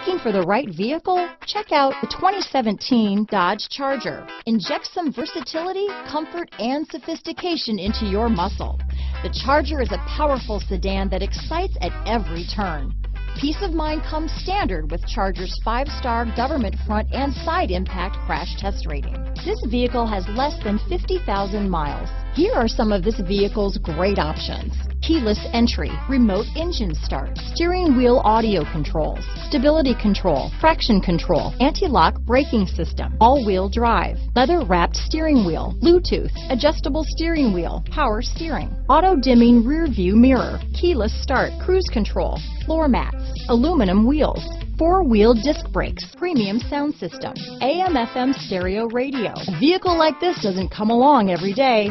Looking for the right vehicle? Check out the 2017 Dodge Charger. Inject some versatility, comfort, and sophistication into your muscle. The Charger is a powerful sedan that excites at every turn. Peace of mind comes standard with Charger's five-star government front and side impact crash test rating. This vehicle has less than 50,000 miles. Here are some of this vehicle's great options. Keyless entry, remote engine start, steering wheel audio controls, stability control, traction control, anti-lock braking system, all-wheel drive, leather wrapped steering wheel, Bluetooth, adjustable steering wheel, power steering, auto dimming rear view mirror, keyless start, cruise control, floor mats, aluminum wheels, four-wheel disc brakes, premium sound system, AM FM stereo radio. A vehicle like this doesn't come along every day.